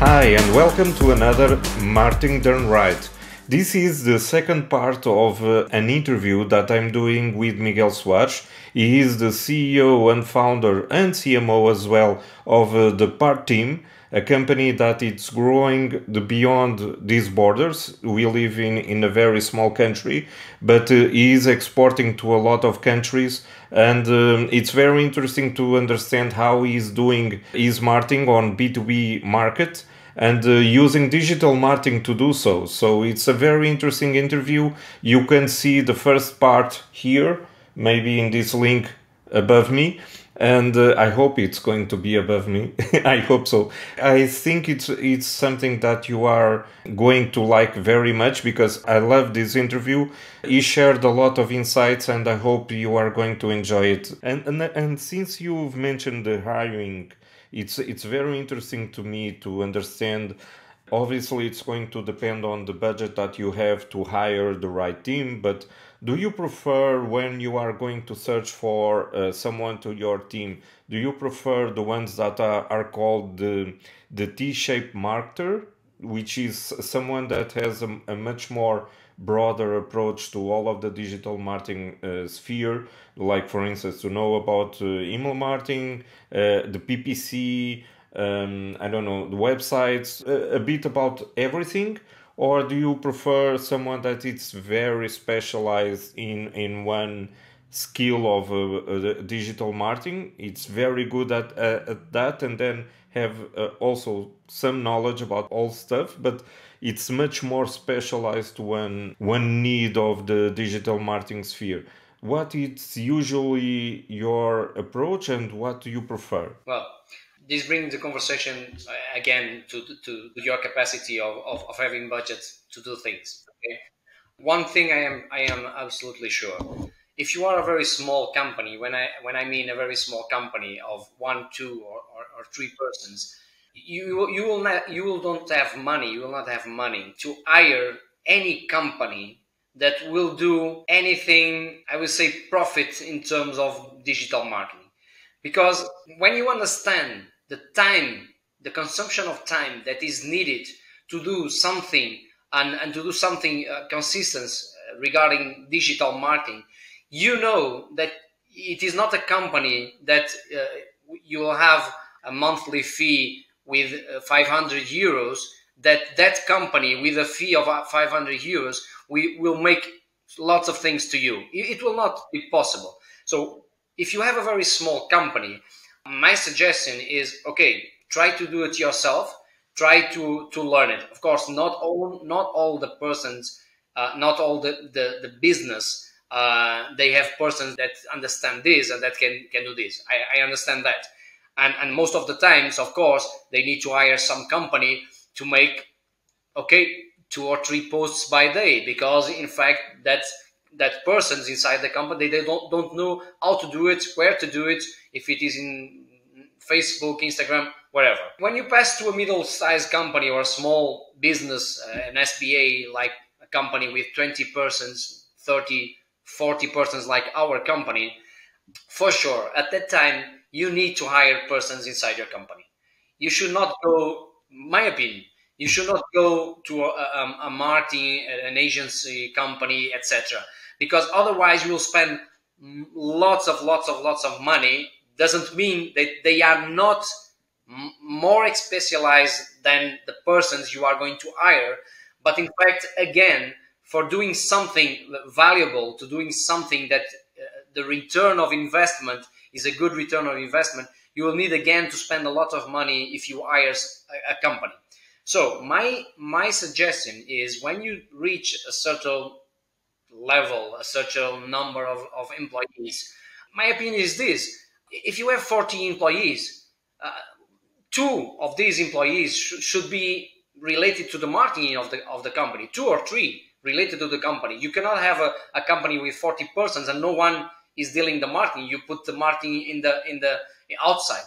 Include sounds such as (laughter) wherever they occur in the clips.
Hi, and welcome to another Marketing Done Right. This is the second part of uh, an interview that I'm doing with Miguel Soares. He is the CEO and founder and CMO as well of uh, the PARTTEAM, a company that is growing the beyond these borders. We live in, in a very small country, but uh, he is exporting to a lot of countries. And um, it's very interesting to understand how he is doing his marketing on B2B market and uh, using digital marketing to do so. So it's a very interesting interview. You can see the first part here, maybe in this link above me. And uh, I hope it's going to be above me. (laughs) I hope so. I think it's it's something that you are going to like very much because I love this interview. He shared a lot of insights, and I hope you are going to enjoy it. And and, and since you've mentioned the hiring it's it's very interesting to me to understand. Obviously it's going to depend on the budget that you have to hire the right team but do you prefer when you are going to search for uh, someone to your team do you prefer the ones that are, are called the the t-shaped marketer which is someone that has a, a much more broader approach to all of the digital marketing uh, sphere, like for instance to know about uh, email marketing, uh, the PPC, um, I don't know, the websites, a, a bit about everything, or do you prefer someone that is very specialized in in one skill of uh, uh, digital marketing? It's very good at, uh, at that, and then have also some knowledge about all stuff, but it's much more specialized when one need of the digital marketing sphere. What is usually your approach and what do you prefer? Well this brings the conversation uh, again to, to, to your capacity of, of, of, having budget to do things okay? One thing i am i am absolutely sure. If you are a very small company when i when i mean a very small company of one two or, or, or three persons you you will not you will don't have money you will not have money to hire any company that will do anything i would say profit in terms of digital marketing. Because when you understand the time the consumption of time that is needed to do something and, and to do something uh, consistent uh, regarding digital marketing you know that it is not a company that uh, you will have a monthly fee with uh, 500 euros that that company with a fee of uh, 500 euros we will make lots of things to you. It will not be possible. So if you have a very small company my suggestion is okay try to do it yourself. Try to to learn it. Of course not all not all the persons uh, not all the the, the business uh, they have persons that understand this and that can can do this. I, I understand that and and most of the times of course they need to hire some company to make okay two or three posts by day. Because in fact that's that persons inside the company they don't don't know how to do it where to do it if it is in facebook instagram wherever when you pass to a middle-sized company or a small business uh, an sba like a company with 20 persons 30 40 persons like our company for sure at that time you need to hire persons inside your company. You should not go, my opinion, you should not go to a, a, um, a marketing, an agency company, etc. Because otherwise you will spend lots of lots of lots of money. Doesn't mean that they are not more specialized than the persons you are going to hire. But in fact, again, for doing something valuable, to doing something that the return of investment is a good return of investment, you will need again to spend a lot of money if you hire a, company. So my my suggestion is when you reach a certain level, a certain number of, of employees, my opinion is this: if you have 40 employees, uh, two of these employees sh- should be related to the marketing of the of the company, two or three related to the company. You cannot have a, a company with 40 persons and no one is dealing the marketing. You put the marketing in the in the outside.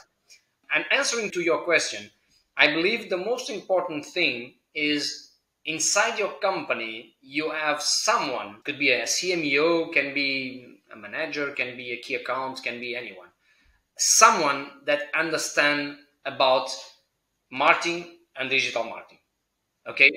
And answering to your question, I believe the most important thing is inside your company you have someone could be a CMO, can be a manager, can be a key account, can be anyone. Someone that understand about marketing and digital marketing. Okay?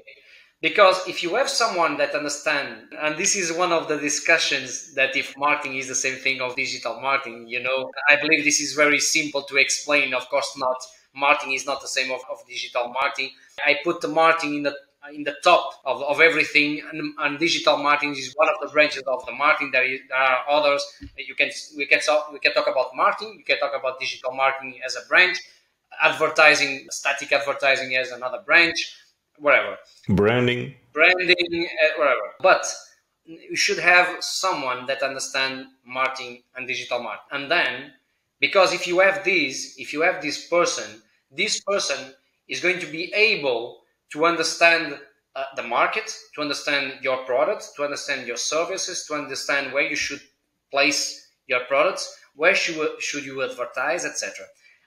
Because if you have someone that understand, and this is one of the discussions that if marketing is the same thing of digital marketing, you know, I believe this is very simple to explain. Of course, not marketing is not the same of, of digital marketing. I put the marketing in the in the top of, of everything and, and, digital marketing is one of the branches of the marketing. There, is, there are others. You can we can talk we can talk about marketing. You can talk about digital marketing as a branch. Advertising static advertising as another branch whatever. Branding. Branding uh, whatever. But you should have someone that understand marketing and digital marketing. And then because if you have this if you have this person this person is going to be able to understand uh, the market to understand your product to understand your services to understand where you should place your products where should, should you advertise etc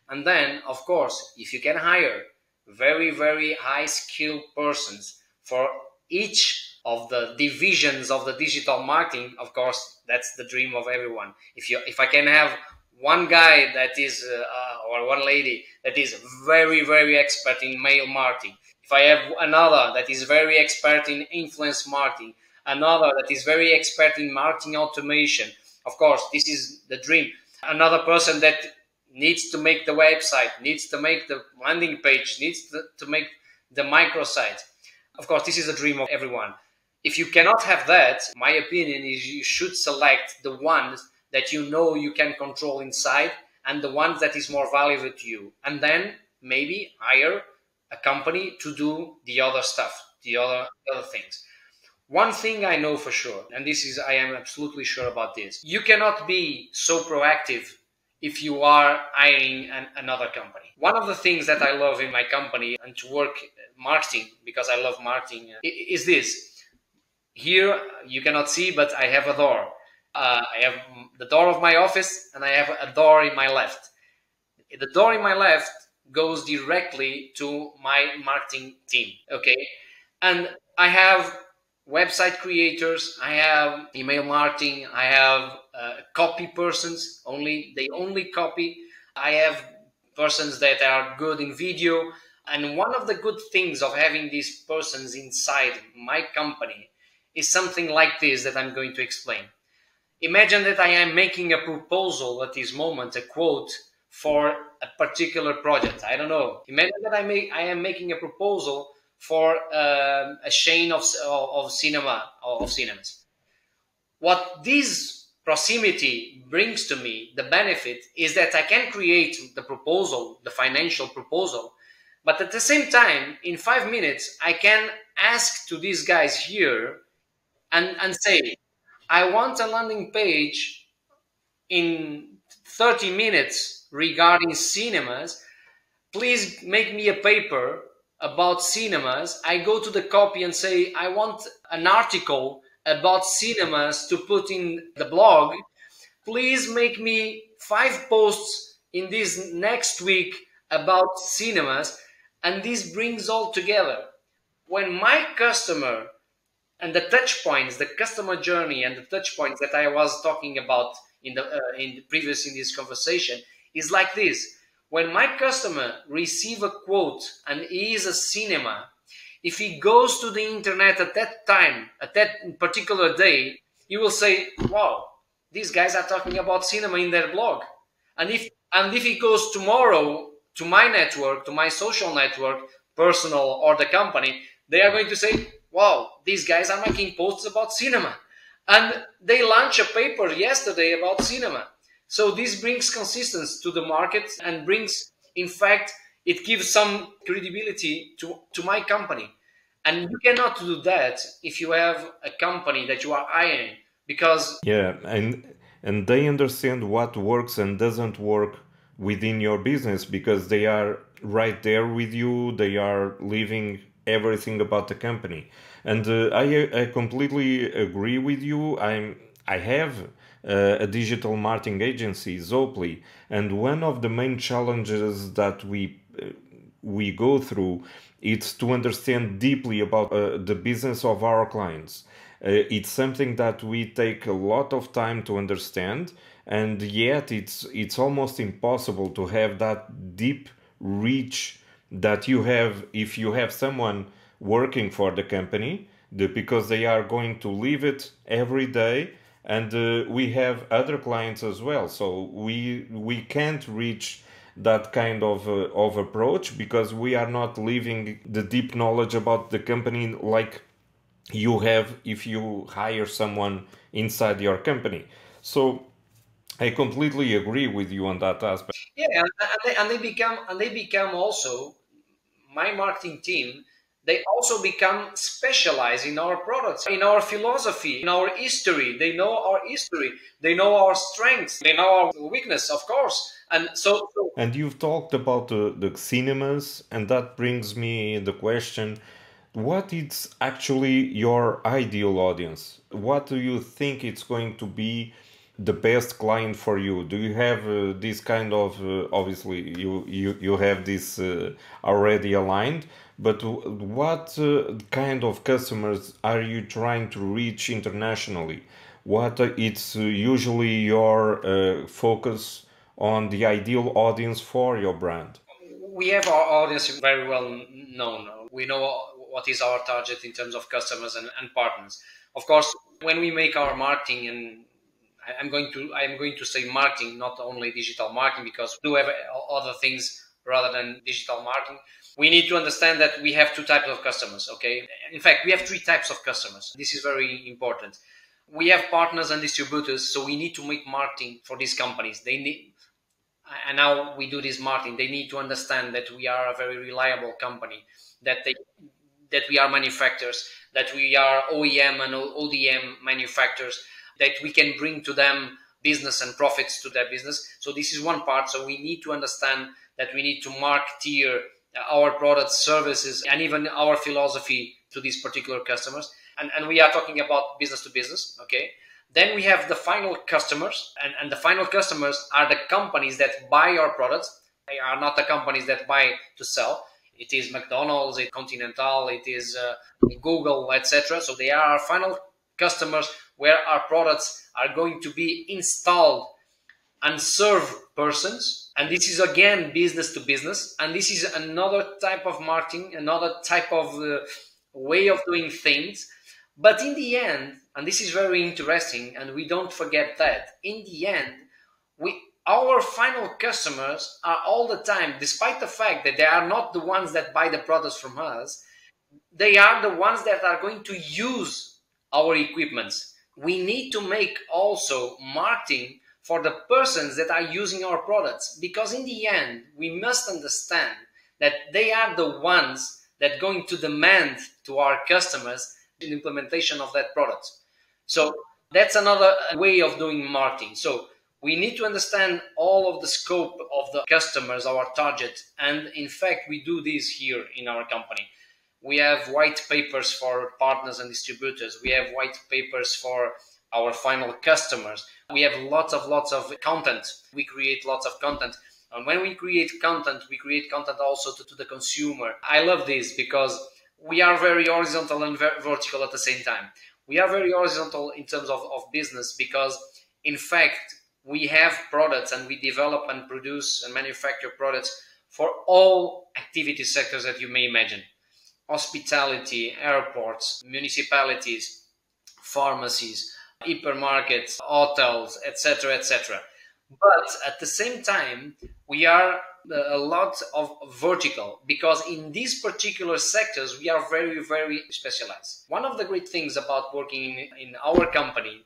and then of course if you can hire very, very high skilled persons for each of the divisions of the digital marketing. Of course, that's the dream of everyone. If you, if I can have one guy that is, uh, or one lady that is very, very expert in mail marketing, if I have another that is very expert in influence marketing, another that is very expert in marketing automation, of course, this is the dream. Another person that needs to make the website, needs to make the landing page, needs to, to make the microsite. Of course, this is a dream of everyone. If you cannot have that, my opinion is you should select the ones that you know you can control inside and the ones that is more valuable to you. And then maybe hire a company to do the other stuff, the other, the other things. One thing I know for sure, and this is, I am absolutely sure about this, you cannot be so proactive if you are hiring an, another company. One of the things that I love in my company and to work marketing, because I love marketing, uh, is this. Here you cannot see, but I have a door. Uh, I have the door of my office and I have a door in my left. The door in my left goes directly to my marketing team. Okay. And I have website creators, I have email marketing, I have uh, copy persons only, they only copy. I have persons that are good in video. And one of the good things of having these persons inside my company is something like this that I'm going to explain. Imagine that I am making a proposal at this moment, a quote for a particular project. I don't know. Imagine that I, make, I am making a proposal for uh, a chain of, of cinema of cinemas. What this proximity brings to me, the benefit is that I can create the proposal, the financial proposal, but at the same time, in five minutes, I can ask to these guys here and, and say, I want a landing page in 30 minutes regarding cinemas. Please make me a paper about cinemas, I go to the copy and say, I want an article about cinemas to put in the blog. Please make me five posts in this next week about cinemas. And this brings all together. When my customer and the touch points, the customer journey and the touch points that I was talking about in the, uh, in the previous in this conversation is like this when my customer receive a quote and he is a cinema, if he goes to the internet at that time, at that particular day, he will say, wow, these guys are talking about cinema in their blog. And if, and if he goes tomorrow to my network, to my social network, personal or the company, they are going to say, wow, these guys are making posts about cinema. And they launched a paper yesterday about cinema. So this brings consistency to the market and brings, in fact, it gives some credibility to, to my company. And you cannot do that if you have a company that you are hiring because yeah, and and they understand what works and doesn't work within your business because they are right there with you. They are living everything about the company, and uh, I I completely agree with you. I'm I have uh, a digital marketing agency, Zopli, and one of the main challenges that we uh, we go through it's to understand deeply about uh, the business of our clients. Uh, it's something that we take a lot of time to understand, and yet it's it's almost impossible to have that deep reach that you have if you have someone working for the company the, because they are going to leave it every day and uh, we have other clients as well. So we we can't reach that kind of uh, of approach because we are not leaving the deep knowledge about the company like you have if you hire someone inside your company. So i completely agree with you on that aspect. Yeah and, they, and they become and they become also my marketing team they also become specialized in our products, in our philosophy, in our history. They know our history. They know our strengths. They know our weakness, of course. And so. so and you've talked about the, the cinemas, and that brings me the question what is actually your ideal audience? What do you think it's going to be the best client for you? Do you have uh, this kind of uh, obviously you you you have this uh, already aligned, but what uh, kind of customers are you trying to reach internationally? What uh, it's uh, usually your focus on the ideal audience for your brand? We have our audience very well known. We know what is our target in terms of customers and, and partners. Of course, when we make our marketing and I'm going to I'm going to say marketing, not only digital marketing, because we do have uh, other things rather than digital marketing. We need to understand that we have two types of customers. Okay, in fact, we have three types of customers. This is very important. We have partners and distributors, so we need to make marketing for these companies. They need, and now we do this marketing. They need to understand that we are a very reliable company. That they that we are manufacturers, that we are OEM and ODM manufacturers that we can bring to them business and profits to their business. So this is one part. So we need to understand that we need to marketeer our products, services, and even our philosophy to these particular customers. And, and we are talking about business to business, okay? Then we have the final customers, and, and the final customers are the companies that buy our products. They are not the companies that buy to sell. It is McDonald's, it Continental, it is uh, Google, etc. So they are our final customers where our products are going to be installed and serve persons. And this is again business to business. And this is another type of marketing, another type of uh, way of doing things. But in the end, and this is very interesting, and we don't forget that, in the end, we our final customers are all the time, despite the fact that they are not the ones that buy the products from us, they are the ones that are going to use our equipments we need to make also marketing for the persons that are using our products because in the end we must understand that they are the ones that going to demand to our customers the implementation of that product. So that's another way of doing marketing. So we need to understand all of the scope of the customers our target and in fact we do this here in our company we have white papers for partners and distributors. We have white papers for our final customers. We have lots of lots of content. We create lots of content. And when we create content, we create content also to, to the consumer. I love this because we are very horizontal and vertical at the same time. We are very horizontal in terms of, of business because, in fact, we have products and we develop and produce and manufacture products for all activity sectors that you may imagine hospitality, airports, municipalities, pharmacies, hypermarkets, hotels, etc., etc. But at the same time, we are uh, a lot of vertical because in these particular sectors we are very very specialized one of the great things about working in, in our company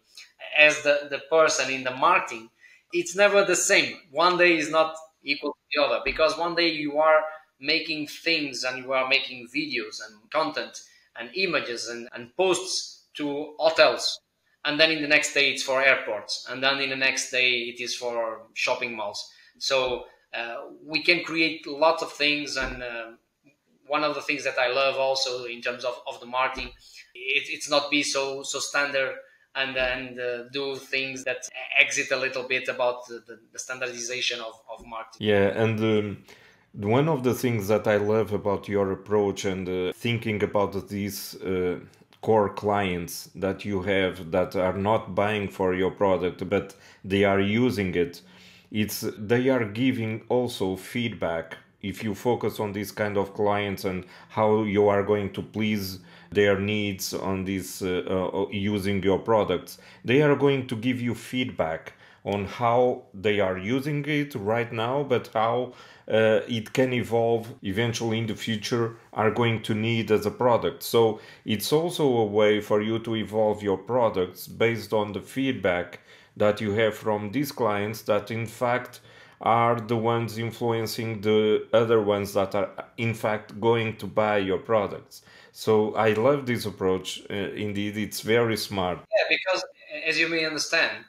as the, the person in the marketing it's never the same one day is not equal to the other because one day you are making things and you are making videos and content and images and, and posts to hotels. And then in the next day it's for airports. And then in the next day it is for shopping malls. So uh, we can create lots of things. And uh, one of the things that i love also in terms of, of the marketing it, it's not be so so standard and then uh, do things that exit a little bit about the, the, standardization of, of marketing. Yeah and um one of the things that I love about your approach and uh, thinking about these uh, core clients that you have that are not buying for your product but they are using it, it's they are giving also feedback. If you focus on these kind of clients and how you are going to please their needs on this uh, uh, using your products they are going to give you feedback on how they are using it right now but how uh, it can evolve eventually in the future are going to need as a product. So it's also a way for you to evolve your products based on the feedback that you have from these clients that in fact are the ones influencing the other ones that are in fact going to buy your products. So i love this approach uh, indeed. It's very smart. Yeah because as you may understand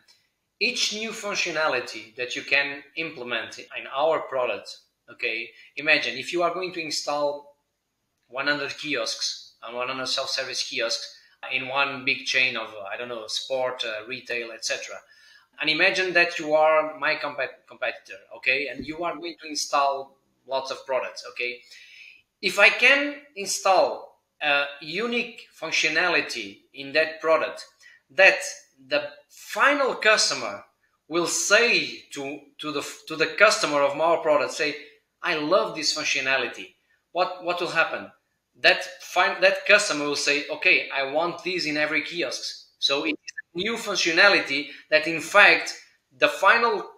each new functionality that you can implement in our product okay? Imagine if you are going to install 100 kiosks and 100 self-service kiosks in one big chain of i don't know sport uh, retail etc and imagine that you are my comp- competitor okay? And you are going to install lots of products okay? If i can install a unique functionality in that product that the final customer will say to, to the to the customer of our product say i love this functionality. What what will happen? That fin- that customer will say okay i want this in every kiosk. So it new functionality that in fact the final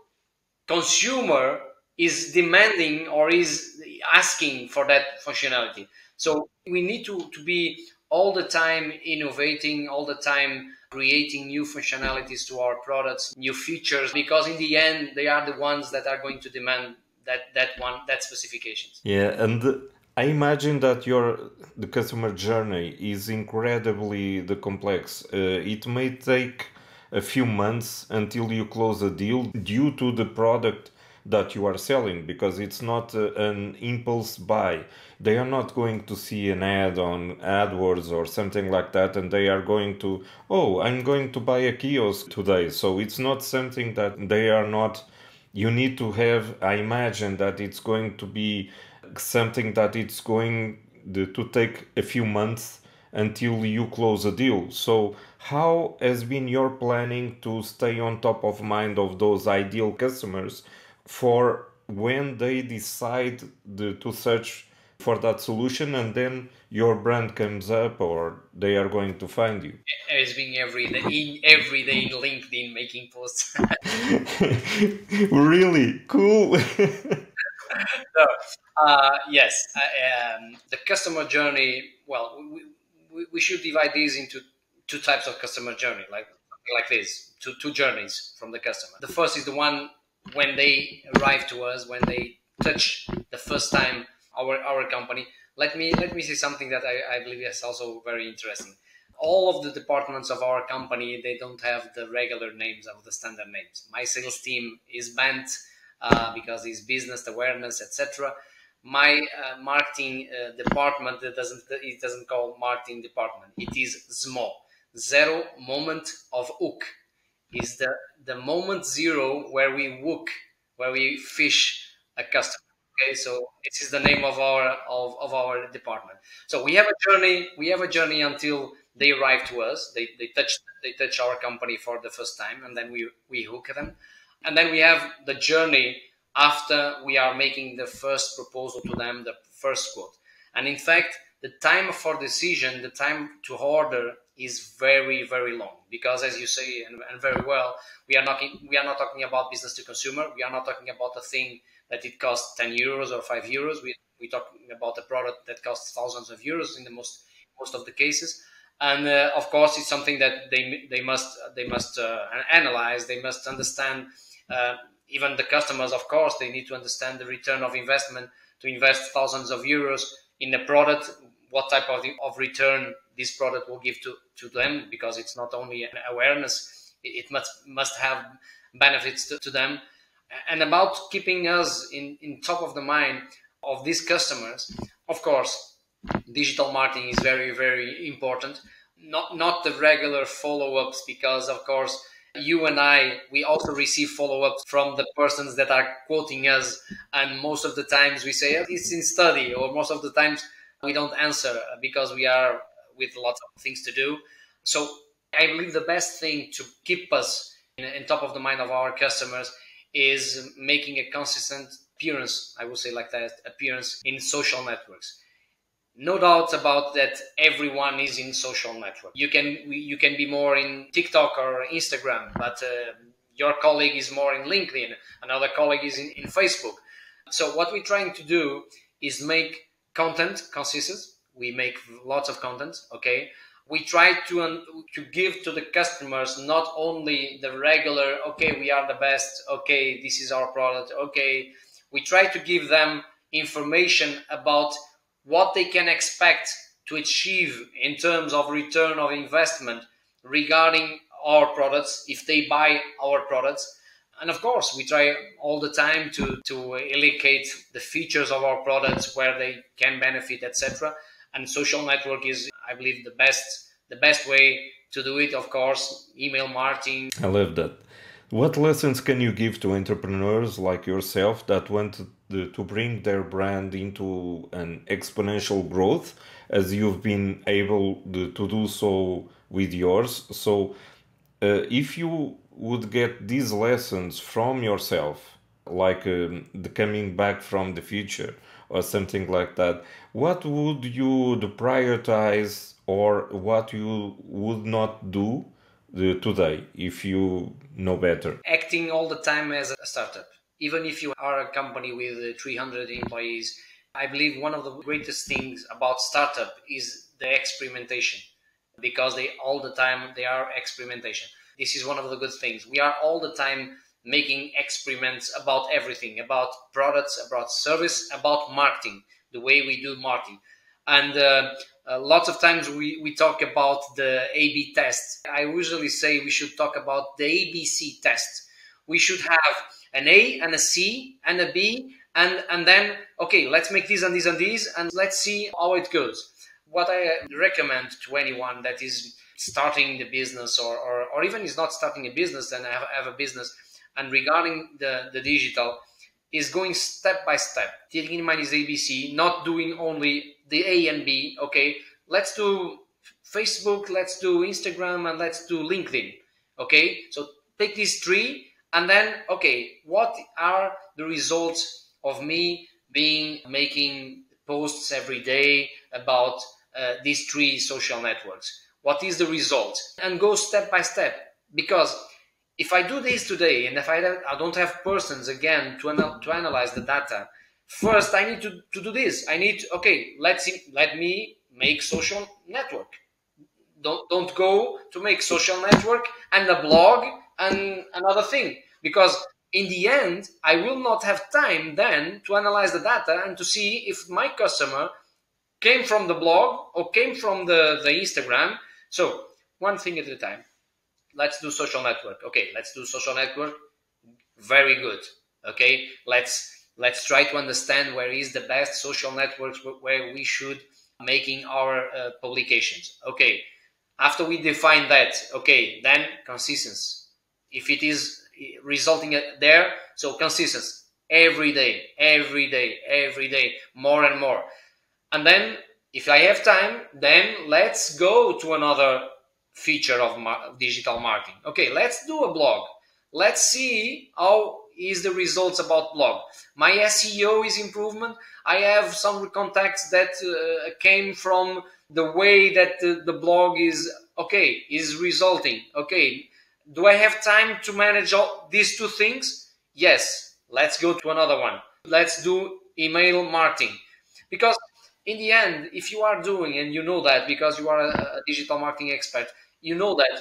consumer is demanding or is asking for that functionality. So we need to, to be all the time innovating, all the time creating new functionalities to our products, new features, because in the end they are the ones that are going to demand that that one that specifications. Yeah, and I imagine that your the customer journey is incredibly the complex. Uh, it may take a few months until you close a deal due to the product that you are selling because it's not uh, an impulse buy. They are not going to see an ad on AdWords or something like that and they are going to, oh, I'm going to buy a kiosk today. So it's not something that they are not. You need to have, I imagine that it's going to be something that it's going to take a few months until you close a deal. So, how has been your planning to stay on top of mind of those ideal customers for when they decide the, to search for that solution and then your brand comes up or they are going to find you as being every day in every day in linkedin making posts (laughs) really cool (laughs) no, uh, yes, um, the customer journey. Well, we, we, we, should divide these into two types of customer journey, like like this, two two journeys from the customer. The first is the one when they arrive to us, when they touch the first time our our company. Let me let me say something that I, I believe is also very interesting. All of the departments of our company they don't have the regular names of the standard names. My sales team is banned uh, because it's business awareness, etc. My uh, marketing uh, department doesn't it doesn't call marketing department. It is ZMO, zero moment of hook. Is the the moment zero where we hook, where we fish a customer. Okay, so this is the name of our of, of our department. So we have a journey. We have a journey until they arrive to us. They, they touch they touch our company for the first time, and then we we hook them. And then we have the journey after we are making the first proposal to them, the first quote. And in fact, the time for decision, the time to order is very, very long because, as you say, and, and, very well, we are not we are not talking about business to consumer. We are not talking about a thing that it costs ten euros or five euros. We we talking about a product that costs thousands of euros in the most most of the cases. And uh, of course, it's something that they they must they must uh, analyze. They must understand uh, even the customers, of course, they need to understand the return of investment to invest thousands of euros in a product, what type of, of return this product will give to, to them, because it's not only an awareness, it, must, must have benefits to, to them. And about keeping us in, in top of the mind of these customers, of course, digital marketing is very, very important. Not, not the regular follow ups, because, of course, you and I, we also receive follow ups from the persons that are quoting us. And most of the times we say, oh, it's in study, or most of the times we don't answer because we are with lots of things to do. So I believe the best thing to keep us in, in top of the mind of our customers is making a consistent appearance, I would say like that, appearance in social networks. No doubt about that. Everyone is in social network. You can you can be more in TikTok or Instagram, but uh, your colleague is more in LinkedIn. Another colleague is in, in Facebook. So what we're trying to do is make content consistent. We make lots of content. Okay, we try to um, to give to the customers not only the regular okay we are the best okay this is our product okay? We try to give them information about what they can expect to achieve in terms of return of investment regarding our products if they buy our products. And of course we try all the time to to illocate the features of our products where they can benefit etc and social network is i believe the best the best way to do it of course email marketing. I love that. What lessons can you give to entrepreneurs like yourself that want to, bring their brand into an exponential growth as you've been able to, to do so with yours? So uh, if you would get these lessons from yourself like um, the coming back from the future or something like that. What would you prioritize or what you would not do uh, today if you know better? Acting all the time as a startup. Even if you are a company with uh, 300 employees i believe one of the greatest things about startup is the experimentation because they all the time they are experimentation. This is one of the good things. We are all the time making experiments about everything about products about service about marketing the way we do marketing and uh, uh, lots of times we, we talk about the A B test. I usually say we should talk about the ABC test. We should have an A and a C and a B, and, and then, okay, let's make these and these and these, and let's see how it goes. What I recommend to anyone that is starting the business or, or, or even is not starting a business and have, have a business, and regarding the, the digital, is going step by step, taking in mind is ABC, not doing only the A and B. Okay, let's do Facebook, let's do Instagram, and let's do LinkedIn. Okay, so take these three, and then okay, what are the results of me being making posts every day about uh, these three social networks? What is the result? And go step by step because if I do this today and if I I don't have persons again to, anal- to analyze the data, first I need to, to do this. I need, okay, let's let me make social network. Don't, don't go to make social network and a blog and another thing because in the end, I will not have time then to analyze the data and to see if my customer came from the blog or came from the, the Instagram. So one thing at a time let's do social network. Okay, let's do social network. Very good. Okay, let's let's try to understand where is the best social networks where we should making our uh, publications. Okay, after we define that, okay, then consistency. If it is resulting there, so consistency every day, every day, every day, more and more. And then if I have time, then let's go to another feature of mar digital marketing. Okay, let's do a blog. Let's see how is the results about blog. My SEO is improvement. I have some contacts that uh, came from the way that the, the blog is okay is resulting. Okay, do I have time to manage all these two things? Yes. Let's go to another one. Let's do email marketing because in the end, if you are doing and you know that because you are a, a digital marketing expert, you know that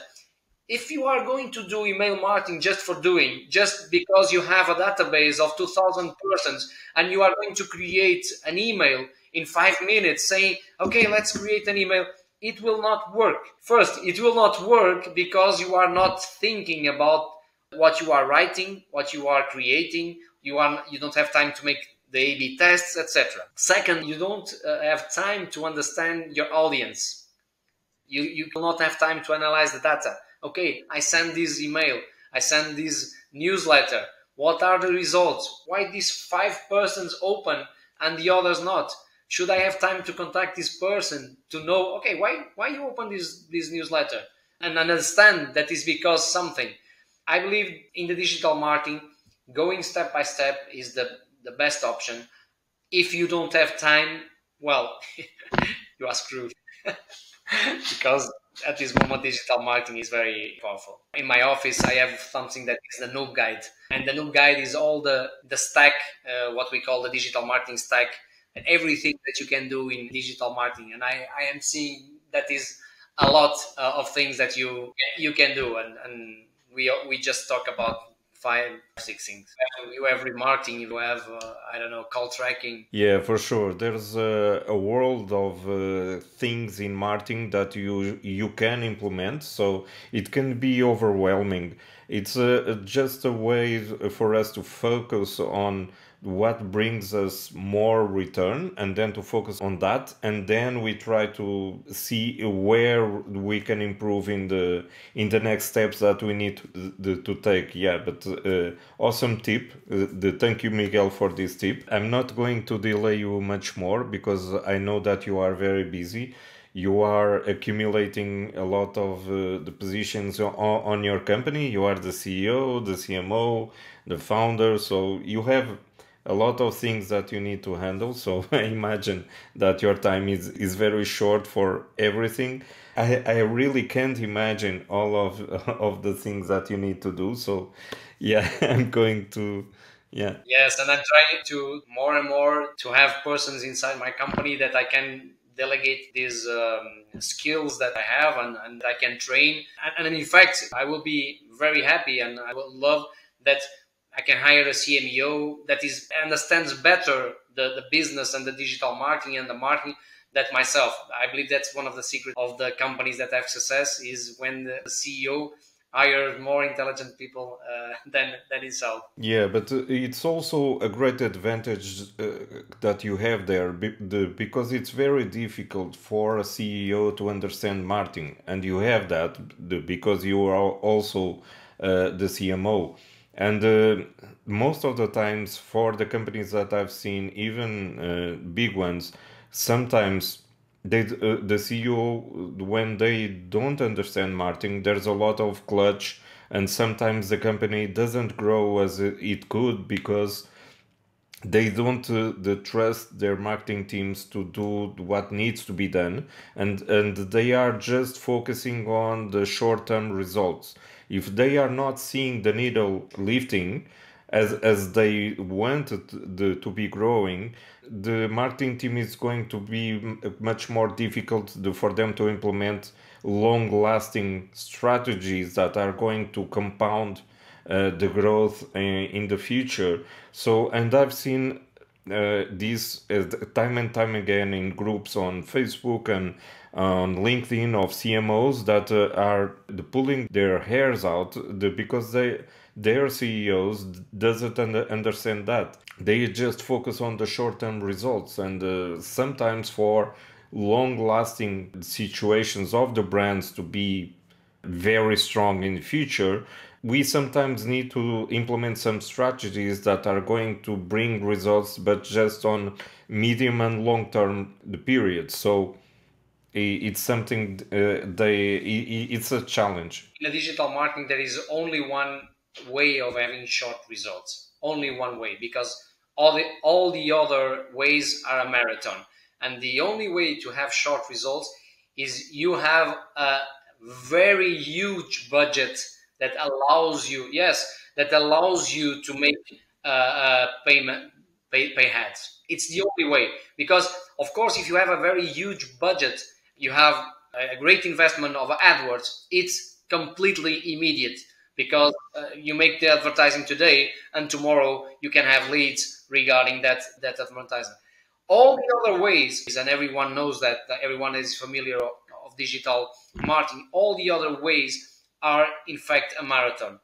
if you are going to do email marketing just for doing, just because you have a database of 2000 persons and you are going to create an email in five minutes saying, okay, let's create an email, it will not work. First, it will not work because you are not thinking about what you are writing, what you are creating. You are you don't have time to make the A/B tests, etc. Second, you don't uh, have time to understand your audience you, you will not have time to analyze the data. Okay, I send this email, I send this newsletter. What are the results? Why these five persons open and the others not? Should I have time to contact this person to know, okay, why, why you open this, this newsletter? And understand that is because something. I believe in the digital marketing, going step by step is the the best option. If you don't have time, well, (laughs) you are screwed (laughs) because at this moment digital marketing is very powerful. In my office, I have something that is the noob guide, and the noob guide is all the the stack, uh, what we call the digital marketing stack, and everything that you can do in digital marketing. And I, I am seeing that is a lot uh, of things that you you can do, and, and we we just talk about five six things. You have remarketing you have uh, i don't know call tracking. Yeah for sure. There's a, a world of uh, things in marketing that you you can implement so it can be overwhelming. It's uh, just a way for us to focus on what brings us more return and then to focus on that. And then we try to see where we can improve in the in the next steps that we need to, to take. Yeah but uh, awesome tip uh, the thank you miguel for this tip. I'm not going to delay you much more because i know that you are very busy. You are accumulating a lot of uh, the positions on, on your company. You are the ceo the cmo the founder. So you have a lot of things that you need to handle. So (laughs) I imagine that your time is, is very short for everything. I, I really can't imagine all of (laughs) of the things that you need to do. So yeah, (laughs) I'm going to yeah. Yes, and I'm trying to more and more to have persons inside my company that I can delegate these um, skills that I have and, and I can train. And, and in fact, I will be very happy and I will love that I can hire a CMO that is understands better the, the business and the digital marketing and the marketing that myself. I believe that's one of the secrets of the companies that have success is when the CEO hires more intelligent people uh, (laughs) than than himself. Yeah, but uh, it's also a great advantage uh, that you have there because it's very difficult for a CEO to understand marketing, and you have that because you are also uh, the CMO and uh, most of the times for the companies that i've seen even uh, big ones sometimes they uh, the ceo when they don't understand marketing there's a lot of clutch and sometimes the company doesn't grow as it could because they don't uh, the trust their marketing teams to do what needs to be done. And and they are just focusing on the short term results if they are not seeing the needle lifting as as they wanted the, to be growing the marketing team is going to be much more difficult for them to implement long lasting strategies that are going to compound uh, the growth uh, in the future. So and i've seen uh, this uh, time and time again in groups on facebook and on LinkedIn of CMOs that uh, are pulling their hairs out because they their CEOs doesn't understand that. They just focus on the short-term results and uh, sometimes for long-lasting situations of the brands to be very strong in the future, we sometimes need to implement some strategies that are going to bring results, but just on medium and long term the period. So it's something uh, they it's a challenge. In a digital marketing there is only one way of having short results. Only one way because all the all the other ways are a marathon. And the only way to have short results is you have a very huge budget that allows you yes that allows you to make uh, uh, payment pay, pay ads. It's the only way. Because of course if you have a very huge budget you have a great investment of AdWords, it's completely immediate because uh, you make the advertising today and tomorrow you can have leads regarding that, that advertising. All the other ways, and everyone knows that, that everyone is familiar of, of digital marketing, all the other ways are in fact a marathon.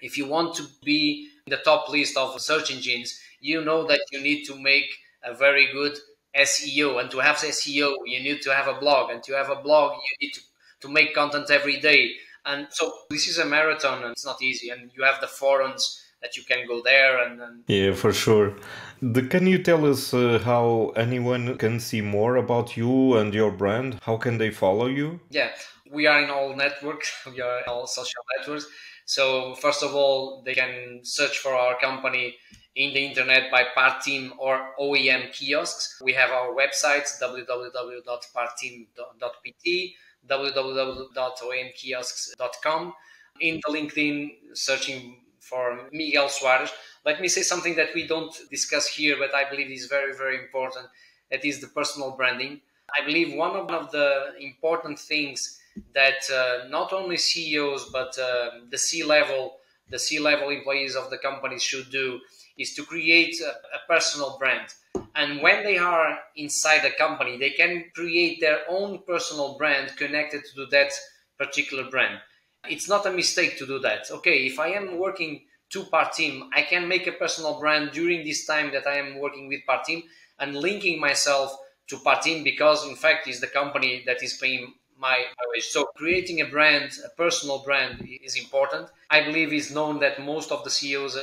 If you want to be in the top list of search engines, you know that you need to make a very good SEO. And to have SEO, you need to have a blog. And to have a blog, you need to, to make content every day. And so this is a marathon and it's not easy. And you have the forums that you can go there and, and... yeah for sure the, can you tell us uh, how anyone can see more about you and your brand how can they follow you yeah we are in all networks (laughs) we are in all social networks so first of all they can search for our company in the internet by PARTTEAM or OEMKIOSKS. We have our websites www.partteam.pt, www.oemkiosks.com. In the LinkedIn, searching for Miguel Soares. Let me say something that we don't discuss here, but I believe is very, very important. That is the personal branding. I believe one of the important things that uh, not only CEOs but uh, the C level, the C level employees of the companies should do is to create a, a personal brand. And when they are inside a company, they can create their own personal brand connected to that particular brand. It's not a mistake to do that. Okay, if I am working to PARTTEAM, I can make a personal brand during this time that I am working with PARTTEAM and linking myself to PARTTEAM because, in fact, is the company that is paying my, my wage. So creating a brand, a personal brand, is important. I believe it's known that most of the CEOs uh,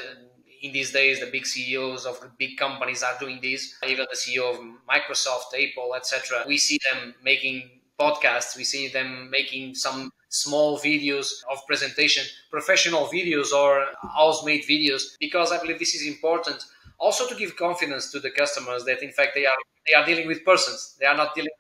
in these days, the big CEOs of the big companies are doing this. Even the CEO of Microsoft, Apple, etc. We see them making podcasts. We see them making some small videos of presentation, professional videos or house-made videos, because I believe this is important. Also to give confidence to the customers that in fact they are they are dealing with persons. They are not dealing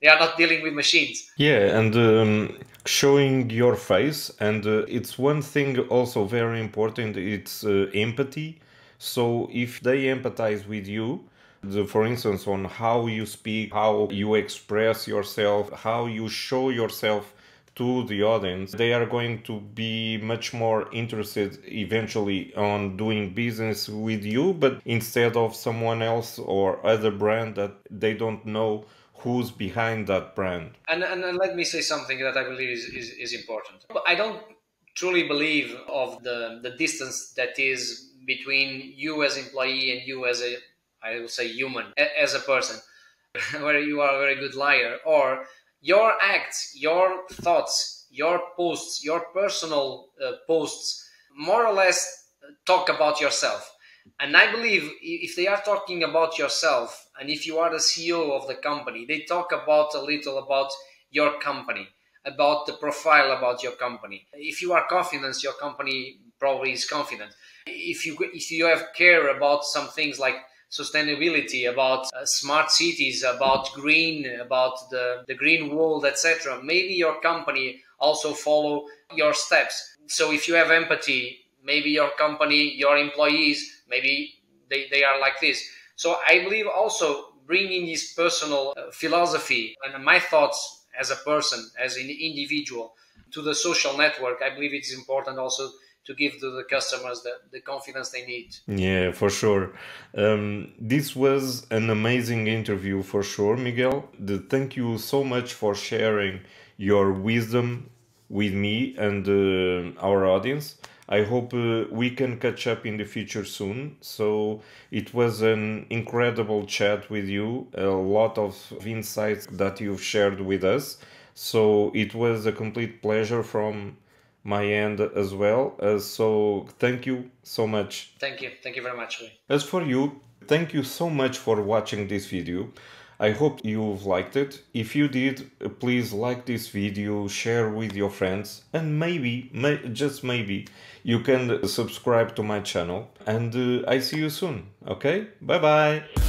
they are not dealing with machines. Yeah, and um, showing your face, and uh, it's one thing also very important. It's uh, empathy. So if they empathize with you, the, for instance, on how you speak, how you express yourself, how you show yourself to the audience, they are going to be much more interested eventually on doing business with you, but instead of someone else or other brand that they don't know who's behind that brand. And, and, and let me say something that I believe is, is, is important. I don't truly believe of the, the distance that is between you as employee and you as a, I will say human, as a person, (laughs) where you are a very good liar, or your acts, your thoughts, your posts, your personal uh, posts, more or less talk about yourself and I believe if they are talking about yourself and if you are the CEO of the company, they talk about a little about your company, about the profile about your company. If you are confident, your company probably is confident. If you if you have care about some things like sustainability, about uh, smart cities, about green, about the, the green world, etc., maybe your company also follow your steps. So if you have empathy, maybe your company, your employees maybe they, they are like this. So I believe also bringing this personal uh, philosophy and my thoughts as a person, as an individual, to the social network, I believe it's important also to give to the customers the, the confidence they need. Yeah, for sure. Um, this was an amazing interview for sure, Miguel. The, thank you so much for sharing your wisdom with me and uh, our audience. I hope uh, we can catch up in the future soon. So it was an incredible chat with you, a lot of insights that you've shared with us. So it was a complete pleasure from my end as well. Uh, so thank you so much. Thank you. Thank you very much. As for you, thank you so much for watching this video. I hope you've liked it. If you did, please like this video, share with your friends, and maybe, may, just maybe, you can subscribe to my channel. And uh, I see you soon, okay? Bye bye!